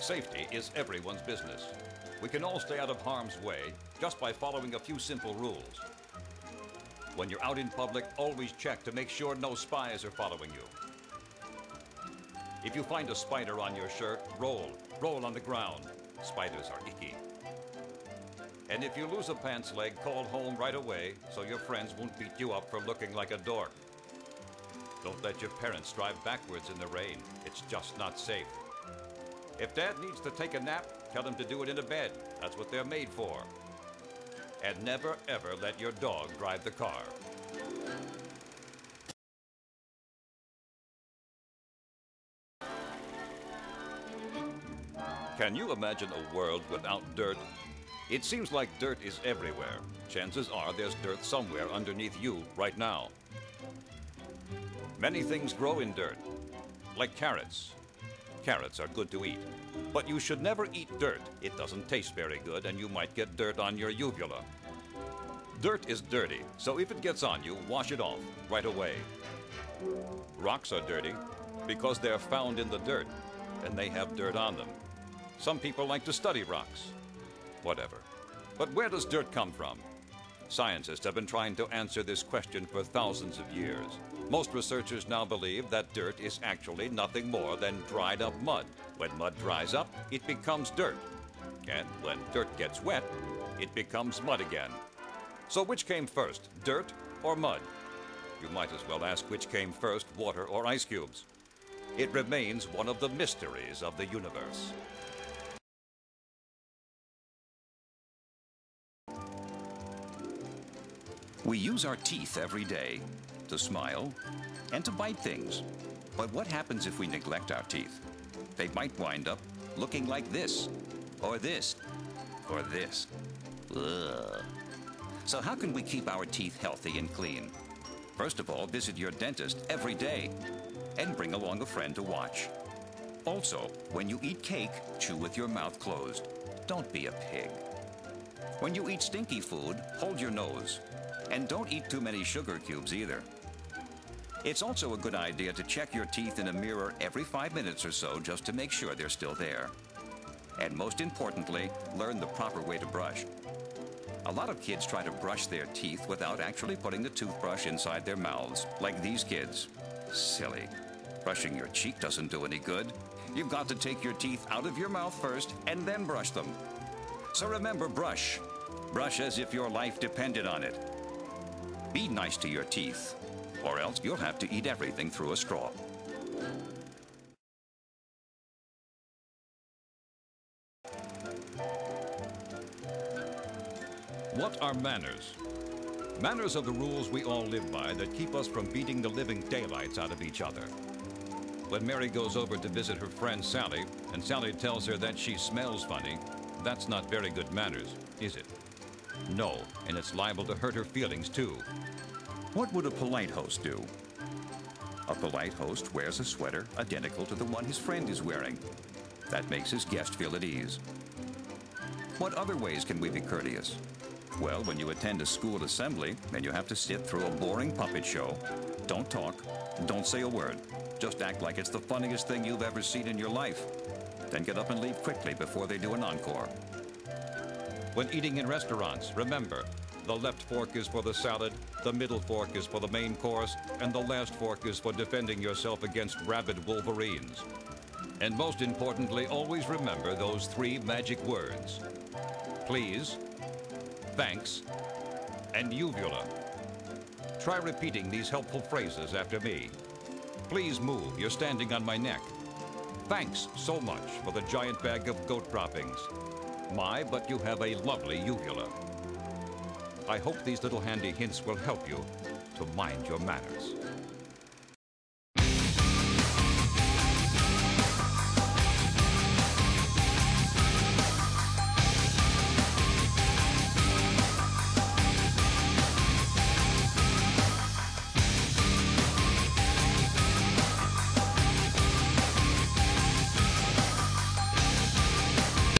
Safety is everyone's business. We can all stay out of harm's way just by following a few simple rules. When you're out in public, always check to make sure no spies are following you. If you find a spider on your shirt, roll. Roll on the ground. Spiders are icky. And if you lose a pants leg, call home right away so your friends won't beat you up for looking like a dork. Don't let your parents drive backwards in the rain. It's just not safe. If dad needs to take a nap, tell him to do it in a bed. That's what they're made for. And never ever let your dog drive the car. Can you imagine a world without dirt? It seems like dirt is everywhere. Chances are there's dirt somewhere underneath you right now. Many things grow in dirt, like carrots. Carrots are good to eat, but you should never eat dirt. It doesn't taste very good and you might get dirt on your uvula. Dirt is dirty, so if it gets on you, wash it off right away. Rocks are dirty because they're found in the dirt and they have dirt on them. Some people like to study rocks. Whatever. But where does dirt come from? Scientists have been trying to answer this question for thousands of years. Most researchers now believe that dirt is actually nothing more than dried up mud. When mud dries up, it becomes dirt. And when dirt gets wet, it becomes mud again. So which came first, dirt or mud? You might as well ask which came first, water or ice cubes. It remains one of the mysteries of the universe. We use our teeth every day to smile and to bite things. But what happens if we neglect our teeth? They might wind up looking like this, or this, or this. Ugh. So how can we keep our teeth healthy and clean? First of all, visit your dentist every day and bring along a friend to watch. Also, when you eat cake, chew with your mouth closed. Don't be a pig. When you eat stinky food, hold your nose. And don't eat too many sugar cubes either. It's also a good idea to check your teeth in a mirror every five minutes or so just to make sure they're still there. And most importantly, learn the proper way to brush. A lot of kids try to brush their teeth without actually putting the toothbrush inside their mouths, like these kids. Silly. Brushing your cheek doesn't do any good. You've got to take your teeth out of your mouth first and then brush them. So remember, brush. Brush as if your life depended on it. Be nice to your teeth, or else you'll have to eat everything through a straw. What are manners? Manners are the rules we all live by that keep us from beating the living daylights out of each other. When Mary goes over to visit her friend Sally, and Sally tells her that she smells funny, that's not very good manners, is it? No, and it's liable to hurt her feelings too. What would a polite host do? A polite host wears a sweater identical to the one his friend is wearing. That makes his guest feel at ease. What other ways can we be courteous? Well, when you attend a school assembly and you have to sit through a boring puppet show, don't talk, don't say a word. Just act like it's the funniest thing you've ever seen in your life. Then get up and leave quickly before they do an encore. When eating in restaurants, remember, the left fork is for the salad, the middle fork is for the main course, and the last fork is for defending yourself against rabid wolverines. And most importantly, always remember those three magic words. Please, thanks, and uvula. Try repeating these helpful phrases after me. Please move, you're standing on my neck. Thanks so much for the giant bag of goat droppings. My, but you have a lovely uvula. I hope these little handy hints will help you to mind your manners.